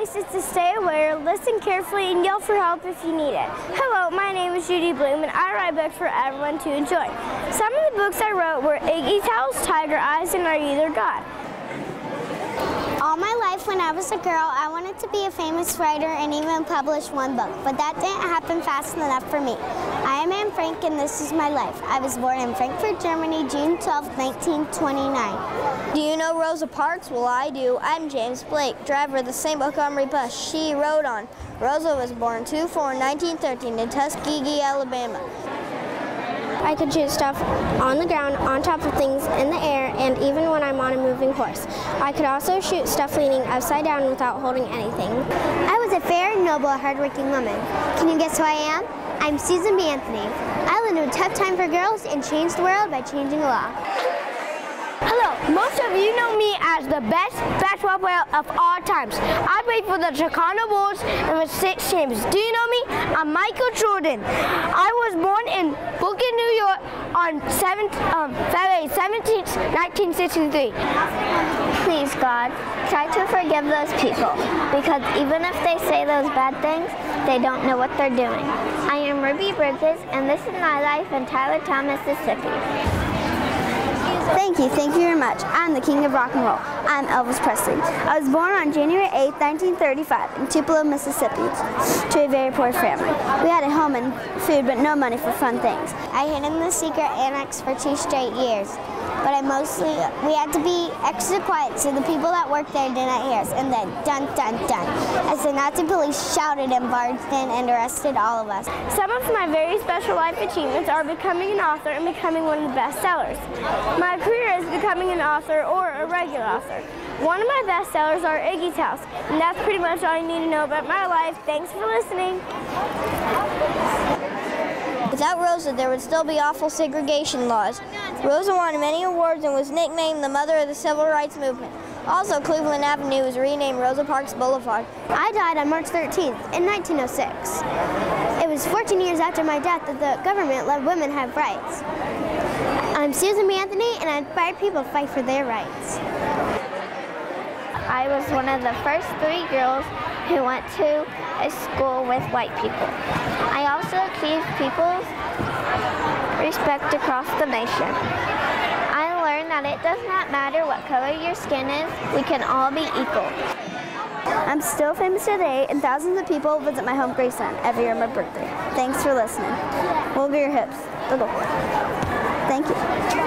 advice is to stay aware, listen carefully, and yell for help if you need it. Hello, my name is Judy Blume, and I write books for everyone to enjoy. Some of the books I wrote were Iggy Towels, Tiger Eyes, and Are You There God? All my life when I was a girl, I wanted to be a famous writer and even publish one book, but that didn't happen fast enough for me. I am Anne Frank and this is my life. I was born in Frankfurt, Germany, June 12, 1929. Do you know Rosa Parks? Well, I do. I'm James Blake, driver of the St. Montgomery bus she rode on. Rosa was born 2-4-1913 in Tuskegee, Alabama. I could shoot stuff on the ground, on top of things, in the air, and even when I'm on a moving horse. I could also shoot stuff leaning upside down without holding anything. I was a fair, noble, hardworking woman. Can you guess who I am? I'm Susan B. Anthony. I lived a tough time for girls and changed the world by changing the law. Hello, most of you know me as the best basketball player of all times. I played for the Chicago Bulls and was six champions. Do you know me? I'm Michael Jordan. I was born in Brooklyn, New York on 7, um, February 17, 1963. Please, God, try to forgive those people because even if they say those bad things, they don't know what they're doing. I am Ruby Bridges, and this is my life in Tyler Tylertown, Mississippi. Thank you, thank you very much. I'm the king of rock and roll. I'm Elvis Presley. I was born on January 8, 1935 in Tupelo, Mississippi to a very poor family. We had a home and food but no money for fun things. I hid in the secret annex for two straight years but I mostly, we had to be extra quiet so the people that worked there didn't hear us. And then, dun, dun, dun, as the Nazi police shouted and barged in and arrested all of us. Some of my very special life achievements are becoming an author and becoming one of the best sellers. My career is becoming an author or a regular author. One of my best sellers are Iggy's House, and that's pretty much all you need to know about my life. Thanks for listening. Without Rosa, there would still be awful segregation laws. Rosa won many awards and was nicknamed the mother of the civil rights movement. Also, Cleveland Avenue was renamed Rosa Parks Boulevard. I died on March 13th in 1906. It was 14 years after my death that the government let women have rights. I'm Susan B. Anthony, and I inspire people to fight for their rights. I was one of the first three girls who went to a school with white people. I also achieved people's respect across the nation. I learned that it does not matter what color your skin is, we can all be equal. I'm still famous today, and thousands of people visit my home Graceland every year on my birthday. Thanks for listening. Move your hips. Thank you.